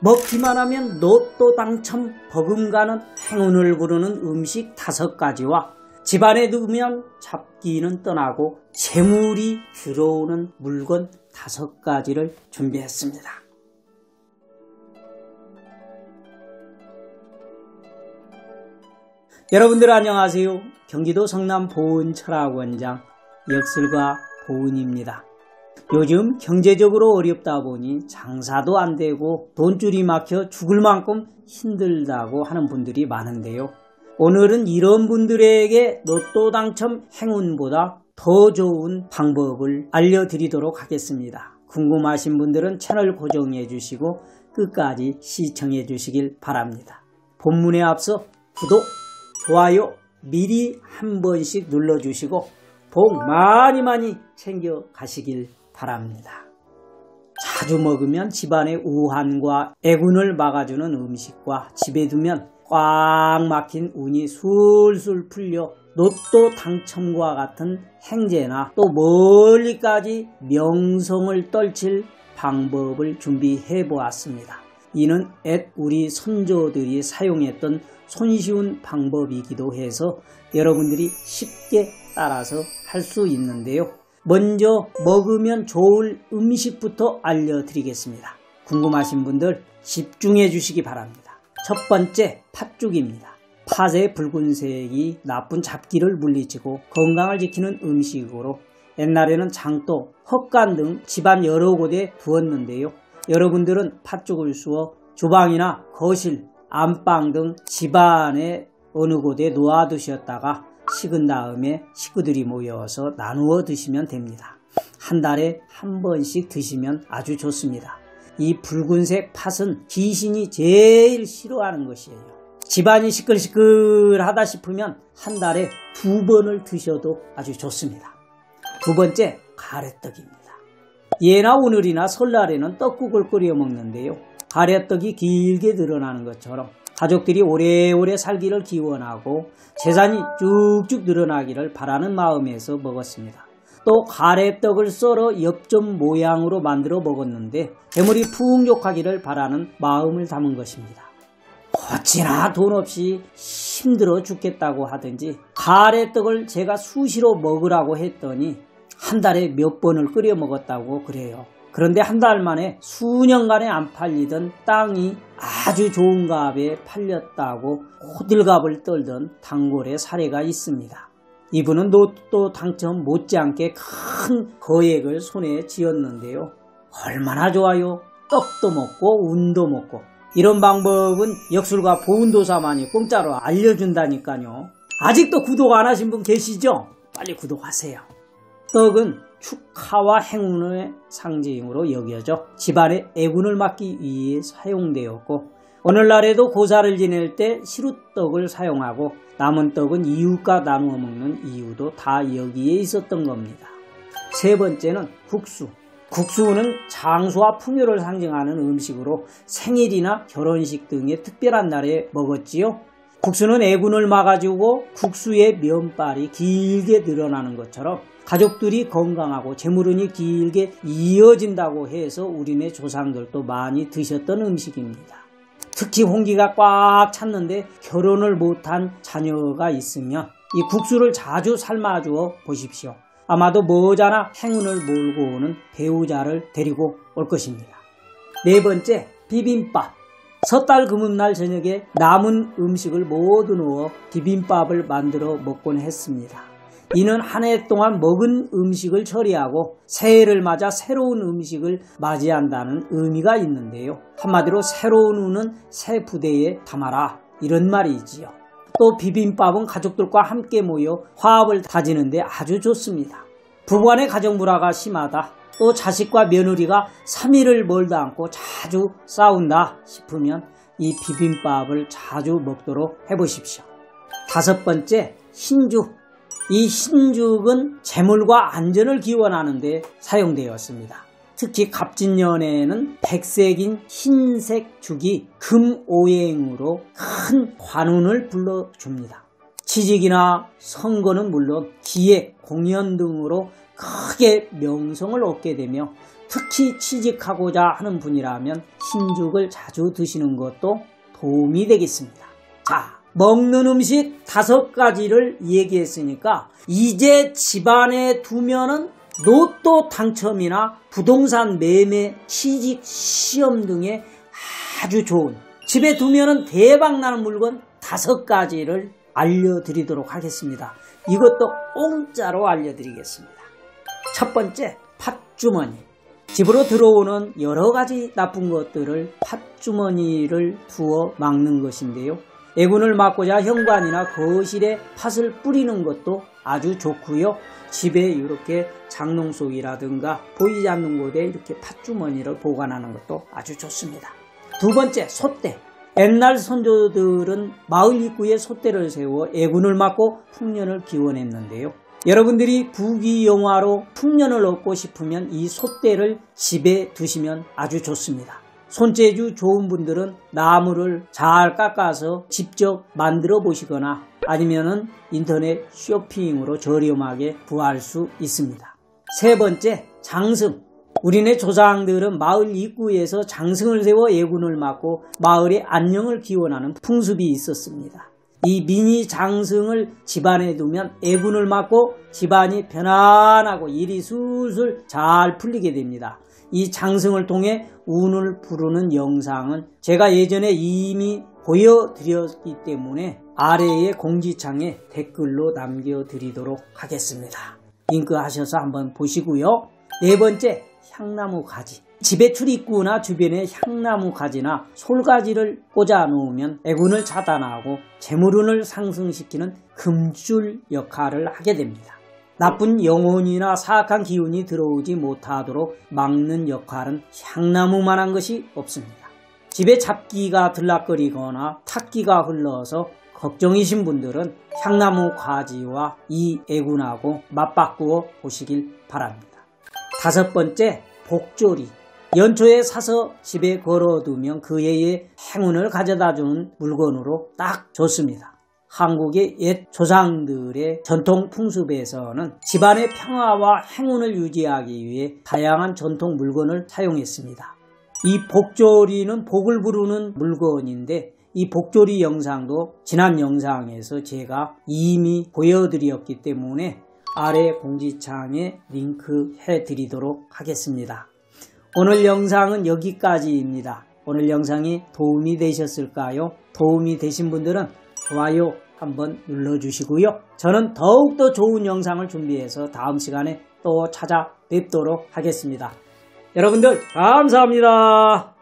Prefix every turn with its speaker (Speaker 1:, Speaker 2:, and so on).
Speaker 1: 먹기만 하면 로또 당첨 버금가는 행운을 부르는 음식 다섯 가지와 집안에 두면 잡기는 떠나고 재물이 들어오는 물건 다섯 가지를 준비했습니다. 여러분들 안녕하세요. 경기도 성남 보은철학원장 역술가 보은입니다. 요즘 경제적으로 어렵다 보니 장사도 안 되고 돈줄이 막혀 죽을 만큼 힘들다고 하는 분들이 많은데요. 오늘은 이런 분들에게 로또 당첨 행운보다 더 좋은 방법을 알려드리도록 하겠습니다. 궁금하신 분들은 채널 고정해 주시고 끝까지 시청해 주시길 바랍니다. 본문에 앞서 구독, 좋아요 미리 한 번씩 눌러주시고 복 많이 많이 챙겨 가시길 바랍니다. 자주 먹으면 집안의 우환과 애군을 막아주는 음식과 집에 두면 꽉 막힌 운이 술술 풀려 로또 당첨과 같은 행제나 또 멀리까지 명성을 떨칠 방법을 준비해 보았습니다. 이는 옛 우리 선조들이 사용했던 손쉬운 방법이기도 해서 여러분들이 쉽게 따라서 할 수 있는데요. 먼저 먹으면 좋을 음식부터 알려드리겠습니다. 궁금하신 분들 집중해 주시기 바랍니다. 첫 번째 팥죽입니다. 팥의 붉은색이 나쁜 잡기를 물리치고 건강을 지키는 음식으로 옛날에는 장독, 헛간 등 집안 여러 곳에 두었는데요. 여러분들은 팥죽을 쑤어 주방이나 거실, 안방 등 집안의 어느 곳에 놓아두셨다가 식은 다음에 식구들이 모여서 나누어 드시면 됩니다. 한 달에 한 번씩 드시면 아주 좋습니다. 이 붉은색 팥은 귀신이 제일 싫어하는 것이에요. 집안이 시끌시끌하다 싶으면 한 달에 두 번을 드셔도 아주 좋습니다. 두 번째, 가래떡입니다. 예나 오늘이나 설날에는 떡국을 끓여 먹는데요. 가래떡이 길게 늘어나는 것처럼 가족들이 오래오래 살기를 기원하고 재산이 쭉쭉 늘어나기를 바라는 마음에서 먹었습니다. 또 가래떡을 썰어 엽전 모양으로 만들어 먹었는데 대물이 풍족하기를 바라는 마음을 담은 것입니다. 어찌나 돈 없이 힘들어 죽겠다고 하든지 가래떡을 제가 수시로 먹으라고 했더니 한 달에 몇 번을 끓여 먹었다고 그래요. 그런데 한 달 만에 수년간에 안 팔리던 땅이 아주 좋은 값에 팔렸다고 호들갑을 떨던 단골의 사례가 있습니다. 이분은 로또 당첨 못지않게 큰 거액을 손에 쥐었는데요. 얼마나 좋아요. 떡도 먹고 운도 먹고 이런 방법은 역술가 보은도사만이 공짜로 알려준다니까요. 아직도 구독 안 하신 분 계시죠? 빨리 구독하세요. 떡은 축하와 행운의 상징으로 여겨져 집안의 애군을 막기 위해 사용되었고 오늘날에도 고사를 지낼 때 시루떡을 사용하고 남은 떡은 이웃과 나누어 먹는 이유도 다 여기에 있었던 겁니다. 세 번째는 국수. 국수는 장수와 풍요를 상징하는 음식으로 생일이나 결혼식 등의 특별한 날에 먹었지요. 국수는 애군을 막아주고 국수의 면발이 길게 늘어나는 것처럼 가족들이 건강하고 재물운이 길게 이어진다고 해서 우리네 조상들도 많이 드셨던 음식입니다. 특히 홍기가 꽉 찼는데 결혼을 못한 자녀가 있으면 이 국수를 자주 삶아주어 보십시오. 아마도 머자나 행운을 몰고 오는 배우자를 데리고 올 것입니다. 네 번째, 비빔밥. 섣달 금음날 저녁에 남은 음식을 모두 넣어 비빔밥을 만들어 먹곤 했습니다. 이는 한 해 동안 먹은 음식을 처리하고 새해를 맞아 새로운 음식을 맞이한다는 의미가 있는데요. 한마디로 새로운 운은 새 부대에 담아라 이런 말이지요. 또 비빔밥은 가족들과 함께 모여 화합을 다지는데 아주 좋습니다. 부부간의 가정불화가 심하다. 또 자식과 며느리가 3일을 멀다 않고 자주 싸운다 싶으면 이 비빔밥을 자주 먹도록 해보십시오. 다섯 번째, 신주. 이 신죽은 재물과 안전을 기원하는데 사용되었습니다. 특히 갑진년에는 백색인 흰색 죽이 금오행으로 큰 관운을 불러줍니다. 취직이나 선거는 물론 기획, 공연 등으로 크게 명성을 얻게 되며 특히 취직하고자 하는 분이라면 흰죽을 자주 드시는 것도 도움이 되겠습니다. 자, 먹는 음식 다섯 가지를 얘기했으니까 이제 집안에 두면은 로또 당첨이나 부동산 매매, 취직, 시험 등의 아주 좋은 집에 두면은 대박 나는 물건 다섯 가지를 알려드리도록 하겠습니다. 이것도 공짜로 알려드리겠습니다. 첫 번째, 팥주머니. 집으로 들어오는 여러 가지 나쁜 것들을 팥주머니를 두어 막는 것인데요. 애군을 막고자 현관이나 거실에 팥을 뿌리는 것도 아주 좋고요. 집에 이렇게 장롱 속이라든가 보이지 않는 곳에 이렇게 팥주머니를 보관하는 것도 아주 좋습니다. 두 번째, 솥대. 옛날 선조들은 마을 입구에 솥대를 세워 애군을 막고 풍년을 기원했는데요. 여러분들이 부귀 영화로 풍년을 얻고 싶으면 이 솥대를 집에 두시면 아주 좋습니다. 손재주 좋은 분들은 나무를 잘 깎아서 직접 만들어 보시거나 아니면은 인터넷 쇼핑으로 저렴하게 구할 수 있습니다. 세 번째, 장승. 우리네 조상들은 마을 입구에서 장승을 세워 예군을 맡고 마을의 안녕을 기원하는 풍습이 있었습니다. 이 미니 장승을 집안에 두면 애군을 맡고 집안이 편안하고 일이 술술 잘 풀리게 됩니다. 이 장승을 통해 운을 부르는 영상은 제가 예전에 이미 보여드렸기 때문에 아래의 공지창에 댓글로 남겨드리도록 하겠습니다. 링크하셔서 한번 보시고요. 네 번째, 향나무 가지. 집의 출입구나 주변에 향나무 가지나 솔가지를 꽂아 놓으면 애군을 차단하고 재물운을 상승시키는 금줄 역할을 하게 됩니다. 나쁜 영혼이나 사악한 기운이 들어오지 못하도록 막는 역할은 향나무만한 것이 없습니다. 집에 잡기가 들락거리거나 탁기가 흘러서 걱정이신 분들은 향나무 가지와 이 애군하고 맞바꾸어 보시길 바랍니다. 다섯 번째, 복조리. 연초에 사서 집에 걸어두면 그 해의 행운을 가져다 주는 물건으로 딱 좋습니다. 한국의 옛 조상들의 전통 풍습에서는 집안의 평화와 행운을 유지하기 위해 다양한 전통 물건을 사용했습니다. 이 복조리는 복을 부르는 물건인데 이 복조리 영상도 지난 영상에서 제가 이미 보여드렸기 때문에 아래 공지창에 링크해 드리도록 하겠습니다. 오늘 영상은 여기까지입니다. 오늘 영상이 도움이 되셨을까요? 도움이 되신 분들은 좋아요 한번 눌러주시고요. 저는 더욱더 좋은 영상을 준비해서 다음 시간에 또 찾아뵙도록 하겠습니다. 여러분들 감사합니다.